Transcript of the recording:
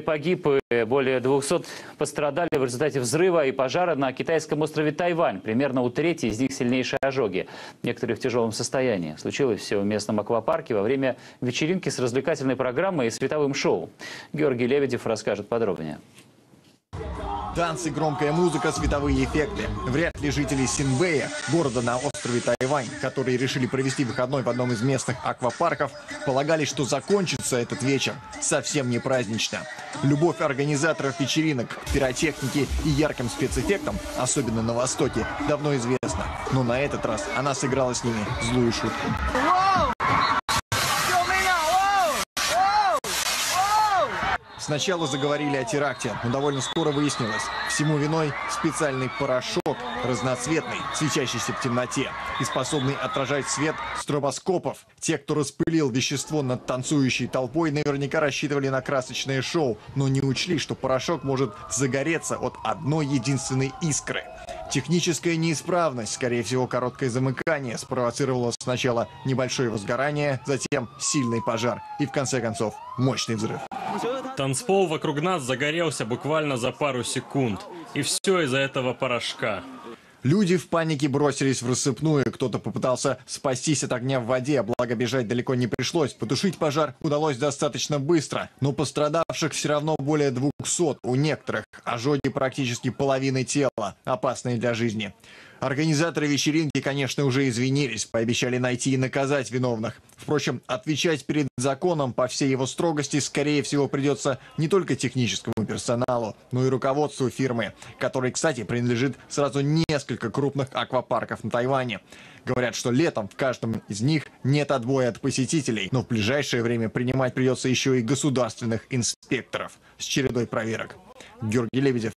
погиб, и более 200 пострадали в результате взрыва и пожара на китайском острове Тайвань. Примерно у трети из них сильнейшие ожоги. Некоторые в тяжелом состоянии. Случилось все в местном аквапарке во время вечеринки с развлекательной программой и световым шоу. Георгий Лебедев расскажет подробнее. Танцы, громкая музыка, световые эффекты. Вряд ли жители Синбэя, города на острове Тайвань, которые решили провести выходной в одном из местных аквапарков, полагали, что закончится этот вечер совсем не празднично. Любовь организаторов вечеринок к и ярким спецэффектам, особенно на Востоке, давно известна. Но на этот раз она сыграла с ними злую шутку. Сначала заговорили о теракте, но довольно скоро выяснилось, всему виной специальный порошок, разноцветный, свечащийся в темноте и способный отражать свет стробоскопов. Те, кто распылил вещество над танцующей толпой, наверняка рассчитывали на красочное шоу, но не учли, что порошок может загореться от одной единственной искры. Техническая неисправность, скорее всего, короткое замыкание, спровоцировало сначала небольшое возгорание, затем сильный пожар и, в конце концов, мощный взрыв. Танцпол вокруг нас загорелся буквально за пару секунд. И все из-за этого порошка. Люди в панике бросились в рассыпную. Кто-то попытался спастись от огня в воде, благо бежать далеко не пришлось. Потушить пожар удалось достаточно быстро, но пострадавших все равно более 200. У некоторых ожоги практически половины тела, опасные для жизни. Организаторы вечеринки, конечно, уже извинились, пообещали найти и наказать виновных. Впрочем, отвечать перед законом по всей его строгости, скорее всего, придется не только техническому персоналу, но и руководству фирмы, которой, кстати, принадлежит сразу несколько крупных аквапарков на Тайване. Говорят, что летом в каждом из них нет отбоя от посетителей, но в ближайшее время принимать придется еще и государственных инспекторов с чередой проверок. Георгий Лебедев,